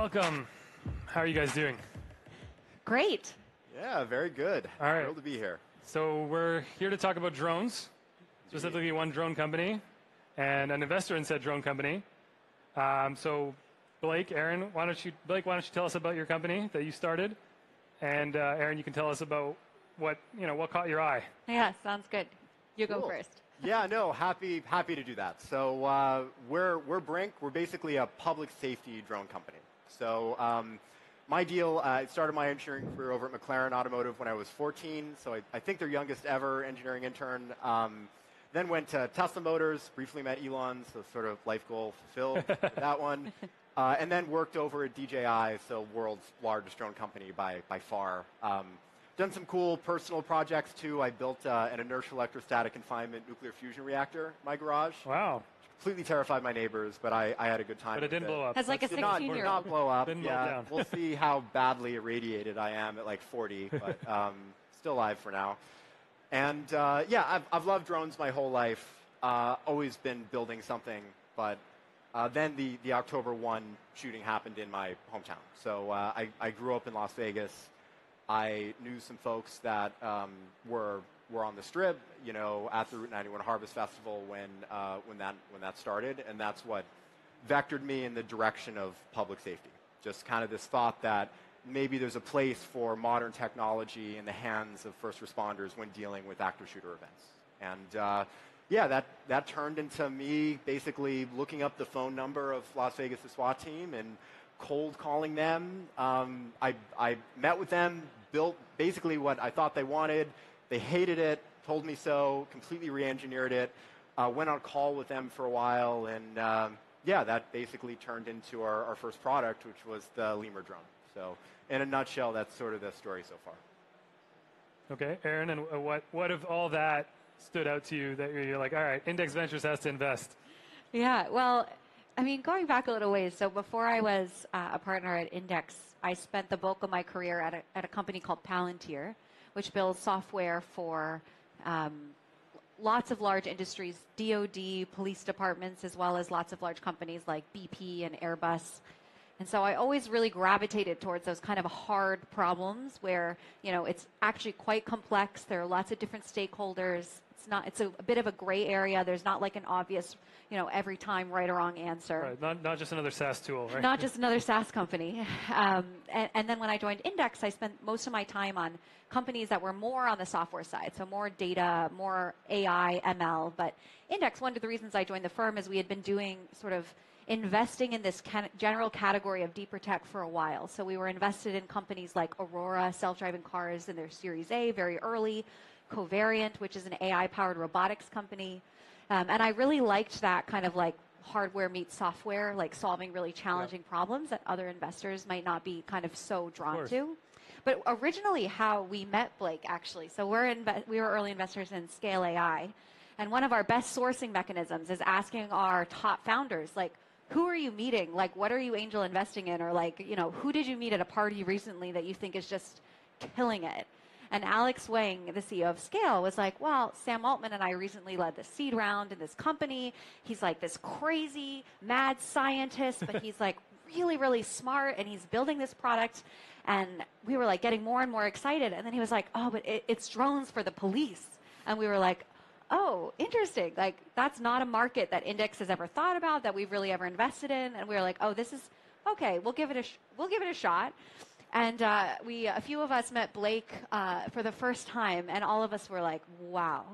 Welcome. How are you guys doing? Great. Yeah, very good. All right. Thrilled to be here. So we're here to talk about drones, specifically one drone company and an investor in said drone company. Um, so Blake, Erin, why don't you Blake, why don't you tell us about your company that you started, and uh, Erin, you can tell us about what you know what caught your eye. Yeah, sounds good. You go first. yeah, no, happy happy to do that. So uh, we're we're BRINC. We're basically a public safety drone company. So um, my deal, uh, I started my engineering career over at McLaren Automotive when I was 14. So I, I think their youngest ever engineering intern. Um, then went to Tesla Motors, briefly met Elon, so sort of life goal fulfilled with that one. Uh, and then worked over at DJI, so world's largest drone company by, by far. Um, done some cool personal projects too. I built uh, an inertial electrostatic confinement nuclear fusion reactor in my garage. Wow, Completely terrified my neighbors, but I, I had a good time. but it didn't blow up. Has like a Did not, 16 did year not blow up. Didn't blow yeah, down. we'll see how badly irradiated I am at like 40, but um, still alive for now. And uh, yeah, I've, I've loved drones my whole life. Uh, always been building something, but uh, then the, the October 1 shooting happened in my hometown. So uh, I, I grew up in Las Vegas. I knew some folks that um, were were on the strip, you know, at the Route 91 Harvest Festival when uh, when that when that started, and that's what vectored me in the direction of public safety. Just kind of this thought that maybe there's a place for modern technology in the hands of first responders when dealing with active shooter events. And uh, yeah, that, that turned into me basically looking up the phone number of Las Vegas' SWAT team and cold calling them. Um, I, I met with them, built basically what I thought they wanted. They hated it, told me so, completely re-engineered it. Uh, went on call with them for a while, and um, yeah, that basically turned into our, our first product, which was the Lemur drone. So, in a nutshell, that's sort of the story so far. Okay, Erin, and uh, what what of all that stood out to you that you're like, all right, Index Ventures has to invest? Yeah, well, I mean, going back a little ways. So before I was uh, a partner at Index, I spent the bulk of my career at a, at a company called Palantir, which builds software for um, lots of large industries, DoD, police departments, as well as lots of large companies like BP and Airbus. And so I always really gravitated towards those kind of hard problems where, you know, it's actually quite complex. There are lots of different stakeholders. It's not, it's a, a bit of a gray area. There's not like an obvious, you know, every time right or wrong answer Right, not not just another SaaS tool, right? not just another SaaS company. Um, and, and then when I joined Index, I spent most of my time on companies that were more on the software side, so more data, more AI, ML. But Index, one of the reasons I joined the firm is we had been doing sort of investing in this can- general category of deeper tech for a while. So we were invested in companies like Aurora, self-driving cars in their Series A very early, Covariant, which is an AI-powered robotics company. Um, and I really liked that kind of like hardware meets software, like solving really challenging problems that other investors might not be kind of so drawn course. to. But originally, how we met Blake actually, so we're inve- we were early investors in Scale AI, and one of our best sourcing mechanisms is asking our top founders, like, who are you meeting? Like, what are you angel investing in? Or like, you know, who did you meet at a party recently that you think is just killing it? And Alex Wang, the CEO of Scale, was like, Well, Sam Altman and I recently led the seed round in this company. He's like this crazy, mad scientist, but he's like really, really smart and he's building this product. And we were like getting more and more excited. And then he was like, Oh, but it, it's drones for the police. And we were like, Oh, interesting. Like, that's not a market that Index has ever thought about, that we've really ever invested in. And we were like, Oh, this is okay, we'll give it a, sh- we'll give it a shot. And uh, we, a few of us met Blake uh, for the first time, and all of us were like, "Wow!"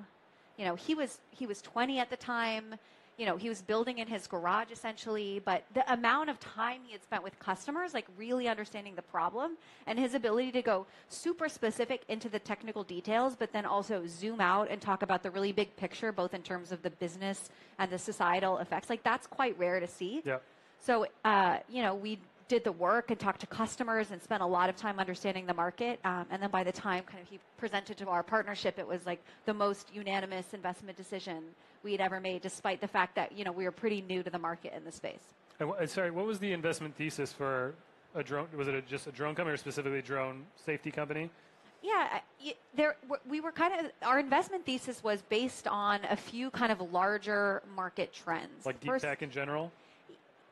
You know, he was he was 20 at the time. You know, he was building in his garage essentially, but the amount of time he had spent with customers, like really understanding the problem, and his ability to go super specific into the technical details, but then also zoom out and talk about the really big picture, both in terms of the business and the societal effects. Like that's quite rare to see. Yeah. So, uh, you know, we did the work and talked to customers and spent a lot of time understanding the market. Um, and then by the time kind of he presented to our partnership, it was like the most unanimous investment decision we had ever made, despite the fact that, you know, we were pretty new to the market in the space. And sorry, what was the investment thesis for a drone? Was it a, just a drone company or specifically a drone safety company? Yeah, there we were kind of our investment thesis was based on a few kind of larger market trends. Like deep First- tech in general?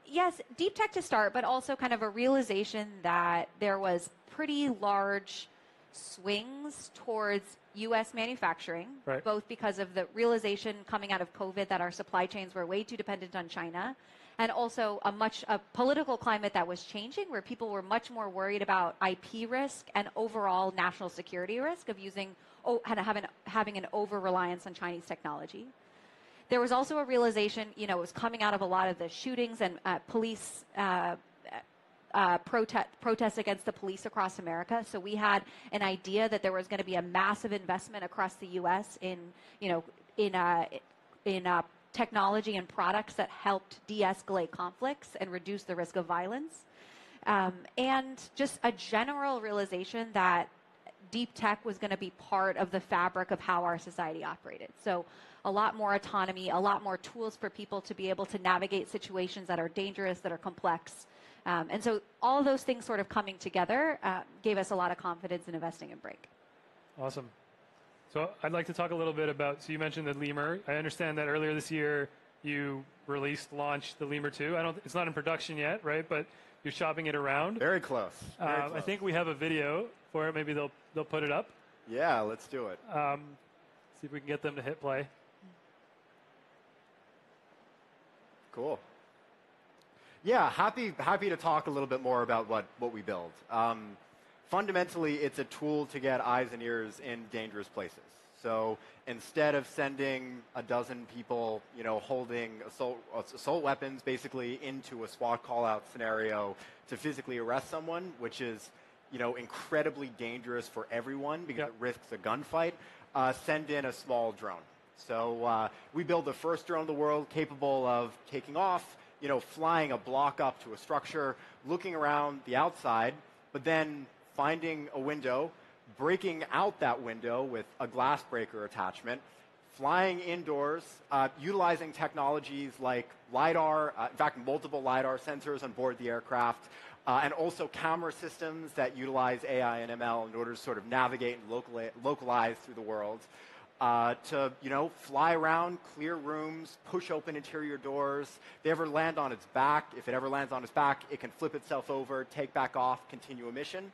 Yes, deep tech to start, but also kind of a realization that there was pretty large swings towards U.S. manufacturing, Right. both because of the realization coming out of COVID that our supply chains were way too dependent on China, and also a much a political climate that was changing, where people were much more worried about IP risk and overall national security risk of using oh, and having having an over reliance on Chinese technology. There was also a realization, you know, it was coming out of a lot of the shootings and uh, police uh, uh, prote- protests against the police across America. So we had an idea that there was going to be a massive investment across the U.S. in, you know, in uh, in uh, technology and products that helped de-escalate conflicts and reduce the risk of violence, um, and just a general realization that deep tech was going to be part of the fabric of how our society operated. So a lot more autonomy, a lot more tools for people to be able to navigate situations that are dangerous, that are complex. Um, and so all those things sort of coming together uh, gave us a lot of confidence in investing in BRINC. Awesome. So I'd like to talk a little bit about. So you mentioned the Lemur. I understand that earlier this year you released, launched the Lemur 2. I don't. It's not in production yet, right? But you're shopping it around. Very close. Very Uh, I think we have a video for it. Maybe they'll they'll put it up. Yeah, let's do it. Um, see if we can get them to hit play. Cool. Yeah, happy happy to talk a little bit more about what what we build. Um, fundamentally, it's a tool to get eyes and ears in dangerous places. So instead of sending a dozen people, you know, holding assault, assault weapons basically into a SWAT call-out scenario to physically arrest someone, which is, you know, incredibly dangerous for everyone because Yep. it risks a gunfight, uh, send in a small drone. So uh, we build the first drone in the world capable of taking off, you know, flying a block up to a structure, looking around the outside, but then finding a window, breaking out that window with a glass breaker attachment, flying indoors, uh, utilizing technologies like LiDAR, uh, in fact, multiple LiDAR sensors on board the aircraft, uh, and also camera systems that utilize AI and ML in order to sort of navigate and locali- localize through the world. Uh, to you know fly around, clear rooms, push open interior doors. If they ever land on its back, if it ever lands on its back, it can flip itself over, take back off, continue a mission.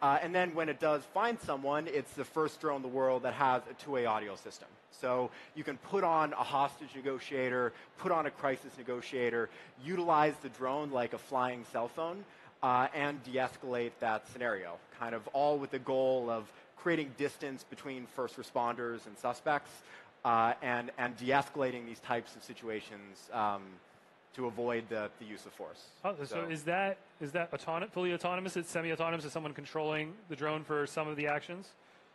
Uh, and then when it does find someone, it's the first drone in the world that has a two-way audio system. So you can put on a hostage negotiator, put on a crisis negotiator, utilize the drone like a flying cell phone, uh, and de-escalate that scenario. Kind of all with the goal of creating distance between first responders and suspects, uh, and and de-escalating these types of situations um, to avoid the, the use of force. Oh, so, is that is that autonom- fully autonomous? It's semi-autonomous. Is someone controlling the drone for some of the actions?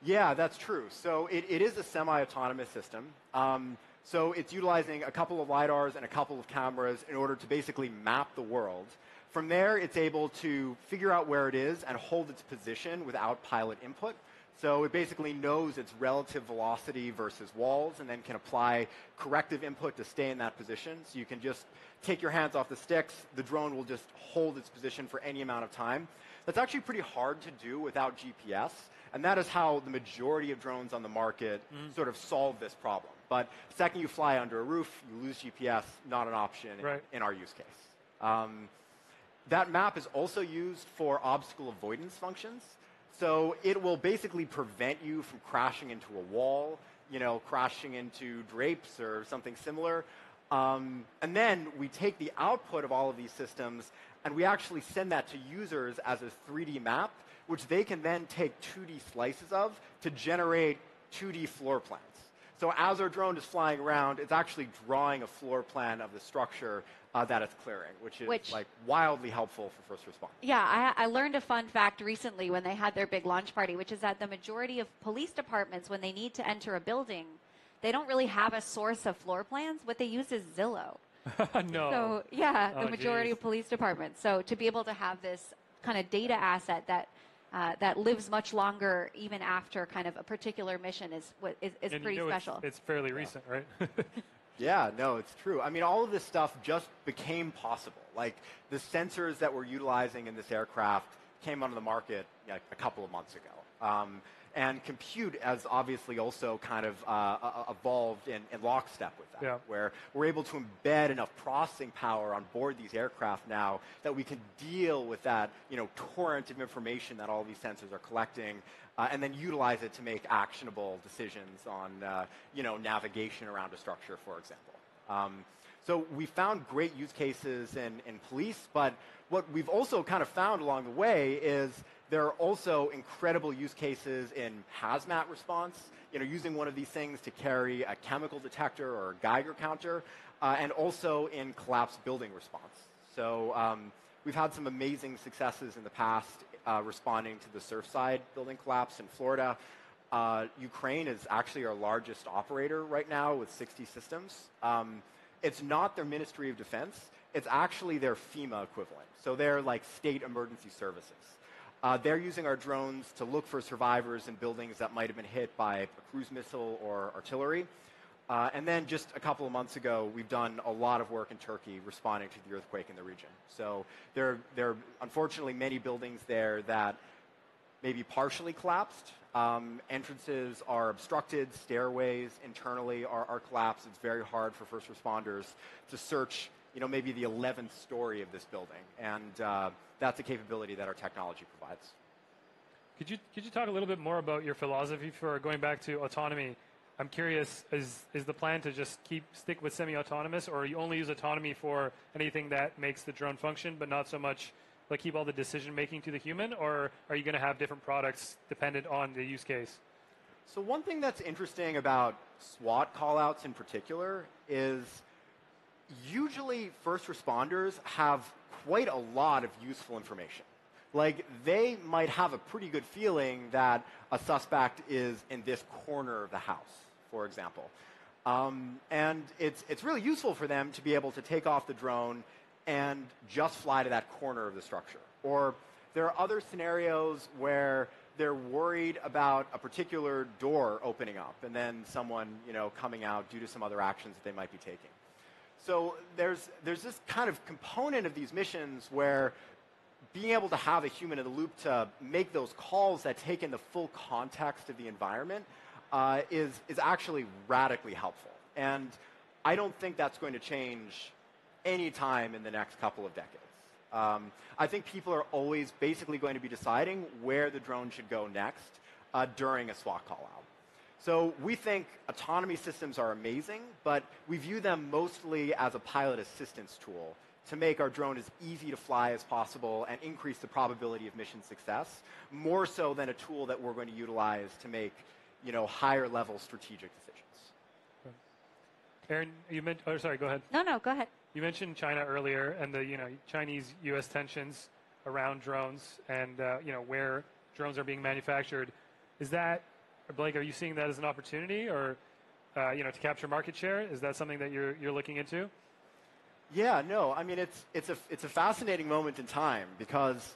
Yeah, that's true. So it, it is a semi-autonomous system. Um, so it's utilizing a couple of LiDARs and a couple of cameras in order to basically map the world. From there, it's able to figure out where it is and hold its position without pilot input. So it basically knows its relative velocity versus walls and then can apply corrective input to stay in that position. So you can just take your hands off the sticks, the drone will just hold its position for any amount of time. That's actually pretty hard to do without GPS. And that is how the majority of drones on the market sort of solve this problem. But the second you fly under a roof, you lose GPS, not an option in- in, our use case. Um, that map is also used for obstacle avoidance functions. So it will basically prevent you from crashing into a wall, you know, crashing into drapes or something similar. Um, and then we take the output of all of these systems and we actually send that to users as a 3D map, which they can then take 2D slices of to generate 2D floor plans. So as our drone is flying around, it's actually drawing a floor plan of the structure uh, that it's clearing, which is Which- like wildly helpful for first responders. Yeah, I, I learned a fun fact recently when they had their big launch party, which is that the majority of police departments, when they need to enter a building, they don't really have a source of floor plans. What they use is Zillow. no. So yeah, the Oh, majority geez. of police departments. So to be able to have this kind of data asset that uh, that lives much longer even after kind of a particular mission is what is, is And you pretty know special. It's, fairly recent, right? Yeah, no, it's true. I mean, all of this stuff just became possible. Like the sensors that we're utilizing in this aircraft came onto the market you know, a couple of months ago. Um, and compute has obviously also kind of uh, evolved in, in, lockstep with that, yeah. where we're able to embed enough processing power on board these aircraft now that we can deal with that you know, torrent of information that all these sensors are collecting uh, and then utilize it to make actionable decisions on uh, you know, navigation around a structure, for example. Um, so we found great use cases in, in police, but what we've also kind of found along the way is there are also incredible use cases in hazmat response, you know, using one of these things to carry a chemical detector or a Geiger counter, uh, and also in collapsed building response. So um, we've had some amazing successes in the past uh, responding to the Surfside building collapse in Florida. Uh, Ukraine is actually our largest operator right now with 60 systems. Um, it's not their Ministry of Defense. It's actually their FEMA equivalent. So they're like state emergency services. Uh, they're using our drones to look for survivors in buildings that might have been hit by a cruise missile or artillery. Uh, and then just a couple of months ago, we've done a lot of work in Turkey responding to the earthquake in the region. So there, there are unfortunately many buildings there that maybe partially collapsed. Um, entrances are obstructed, stairways internally are, are collapsed. It's very hard for first responders to search you know, maybe the 11th story of this building. And uh, that's a capability that our technology provides. Could you, could you talk a little bit more about your philosophy for going back to autonomy? I'm curious, is, is the plan to just keep stick with semi-autonomous, or you only use autonomy for anything that makes the drone function, but not so much like keep all the decision making to the human, or are you going to have different products dependent on the use case? So one thing that's interesting about SWAT callouts in particular is usually first responders have quite a lot of useful information. Like, they might have a pretty good feeling that a suspect is in this corner of the house, for example. Um, and it's, it's really useful for them to be able to take off the drone and just fly to that corner of the structure. Or there are other scenarios where they're worried about a particular door opening up and then someone, you know, coming out due to some other actions that they might be taking. So there's, there's this kind of component of these missions where being able to have a human in the loop to make those calls that take in the full context of the environment uh, is, is actually radically helpful. And I don't think that's going to change any time in the next couple of decades. Um, I think people are always basically going to be deciding where the drone should go next uh, during a SWAT call out. So we think autonomy systems are amazing, but we view them mostly as a pilot assistance tool to make our drone as easy to fly as possible and increase the probability of mission success, more so than a tool that we're going to utilize to make you know, higher level strategic decisions. Erin, you meant, oh, sorry, go ahead. No, no, go ahead. You mentioned China earlier and the, you know, Chinese-U.S. tensions around drones and, uh, you know, where drones are being manufactured. Is that Blake, are you seeing that as an opportunity or, uh, you know, to capture market share? Is that something that you're, you're looking into? Yeah, no. I mean, it's, it's, a, it's a fascinating moment in time because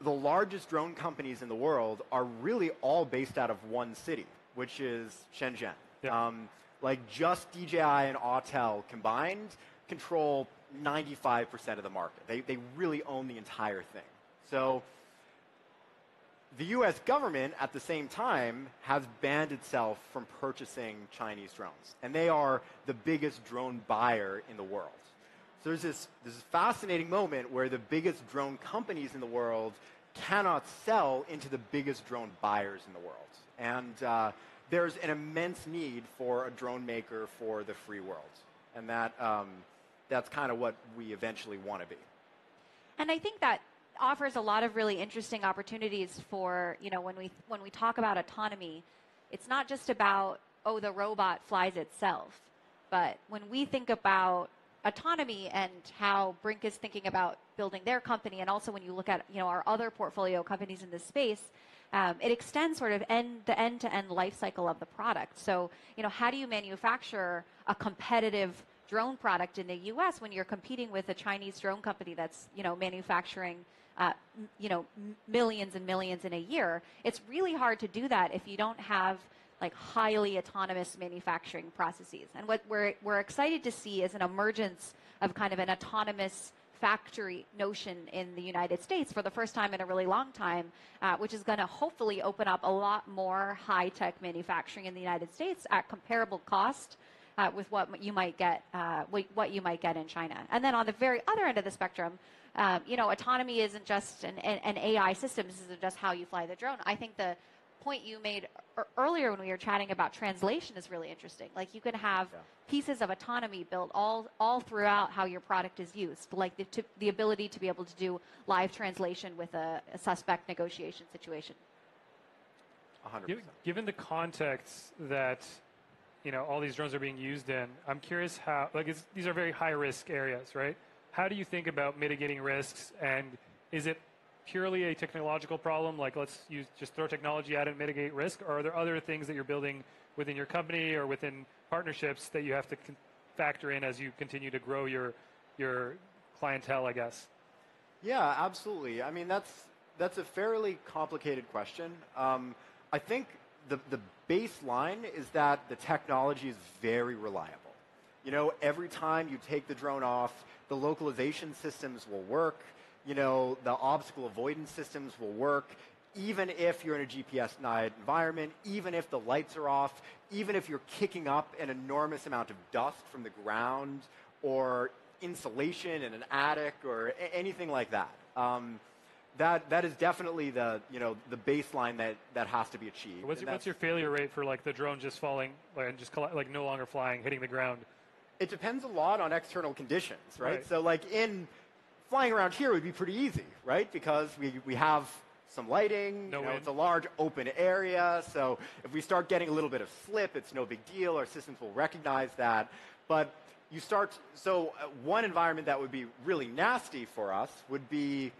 the largest drone companies in the world are really all based out of one city, which is Shenzhen. Yeah. Um, like just DJI and Autel combined control 95% of the market. They, they really own the entire thing. So the US government, at the same time, has banned itself from purchasing Chinese drones. And they are the biggest drone buyer in the world. So there's this, this fascinating moment where the biggest drone companies in the world cannot sell into the biggest drone buyers in the world. And uh, there's an immense need for a drone maker for the free world. And that, um, that's kind of what we eventually want to be. And I think that offers a lot of really interesting opportunities for, you know, when we when we talk about autonomy, it's not just about oh the robot flies itself, but when we think about autonomy and how BRINC is thinking about building their company, and also when you look at you know our other portfolio companies in this space, um, it extends sort of end the end-to-end life cycle of the product. So you know how do you manufacture a competitive drone product in the U.S. when you're competing with a Chinese drone company that's you know manufacturing uh, you know, millions and millions in a year. It's really hard to do that if you don't have like highly autonomous manufacturing processes. And what we're, we're excited to see is an emergence of kind of an autonomous factory notion in the United States for the first time in a really long time, uh, which is going to hopefully open up a lot more high tech manufacturing in the United States at comparable cost. Uh, with what you might get, uh, what you might get in China, and then on the very other end of the spectrum, um, you know, autonomy isn't just an, an, an AI system. This isn't just how you fly the drone. I think the point you made earlier when we were chatting about translation is really interesting. Like you can have yeah. pieces of autonomy built all all throughout how your product is used, like the to, the ability to be able to do live translation with a, a suspect negotiation situation. 100%. Given the context that you know all these drones are being used in, I'm curious how like these are very high risk areas, right? How do you think about mitigating risks, and is it purely a technological problem, like let's use just throw technology at it and mitigate risk, or are there other things that you're building within your company or within partnerships that you have to factor in as you continue to grow your your clientele, I guess? Yeah, absolutely. I mean, that's that's a fairly complicated question. Um, I think the the baseline is that the technology is very reliable. You know, every time you take the drone off, the localization systems will work you know, the obstacle avoidance systems will work even if you're in a GPS denied environment, even if the lights are off, even if you're kicking up an enormous amount of dust from the ground or insulation in an attic or anything like that. Um, that that is definitely the you know the baseline that that has to be achieved. What's, your, what's your failure rate for like the drone just falling and just like no longer flying, hitting the ground? It depends a lot on external conditions, right? right. So like in flying around here would be pretty easy, right? Because we, we have some lighting, no you know, it's a large open area, so if we start getting a little bit of slip, it's no big deal, our systems will recognize that. But you start, so uh, one environment that would be really nasty for us would be,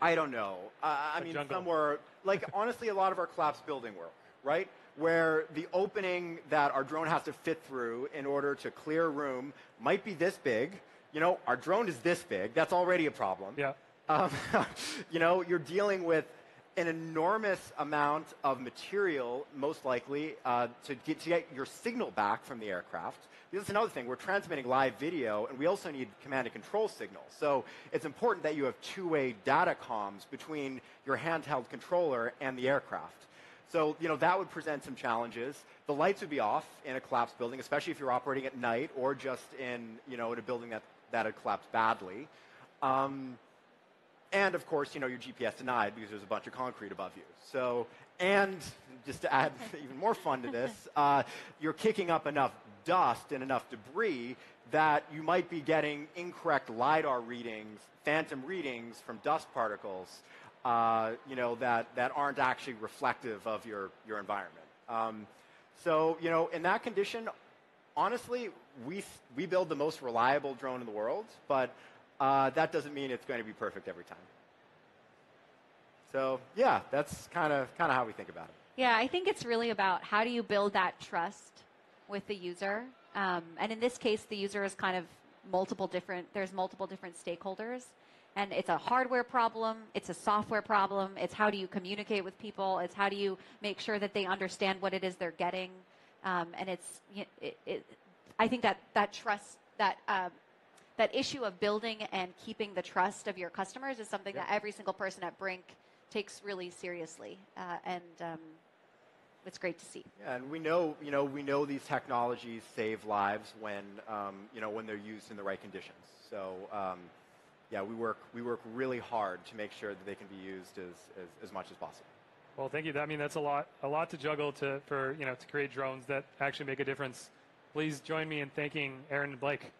I don't know, uh, I mean, jungle. somewhere, like honestly, a lot of our collapsed building work, right? Where the opening that our drone has to fit through in order to clear a room might be this big, you know, our drone is this big. That's already a problem. Yeah. Um, you know, you're dealing with an enormous amount of material, most likely, uh, to, get, to get your signal back from the aircraft. This is another thing. We're transmitting live video, and we also need command and control signals. So it's important that you have two-way data comms between your handheld controller and the aircraft. So, you know, that would present some challenges. The lights would be off in a collapsed building, especially if you're operating at night or just in, you know, in a building that that had collapsed badly. Um, and of course, you know, your GPS denied because there's a bunch of concrete above you. So, and just to add even more fun to this, uh, you're kicking up enough dust and enough debris that you might be getting incorrect LiDAR readings, phantom readings from dust particles, uh, you know, that, that aren't actually reflective of your, your environment. Um, so, you know, in that condition, honestly, we, we build the most reliable drone in the world, but uh, that doesn't mean it's going to be perfect every time. So yeah, that's kind of kind of how we think about it. Yeah, I think it's really about how do you build that trust with the user, um, and in this case, the user is kind of multiple different. There's multiple different stakeholders, and it's a hardware problem. It's a software problem. It's how do you communicate with people. It's how do you make sure that they understand what it is they're getting. Um, and it's, it, it, I think that that trust, that um, that issue of building and keeping the trust of your customers is something that every single person at BRINC takes really seriously, uh, and um, it's great to see. Yeah, and we know, you know, we know these technologies save lives when, um, you know, when they're used in the right conditions. So, um, yeah, we work we work really hard to make sure that they can be used as, as, as much as possible. Well, thank you. I mean, that's a lot, a lot to juggle to, for, you know, to create drones that actually make a difference. Please join me in thanking Erin and Blake.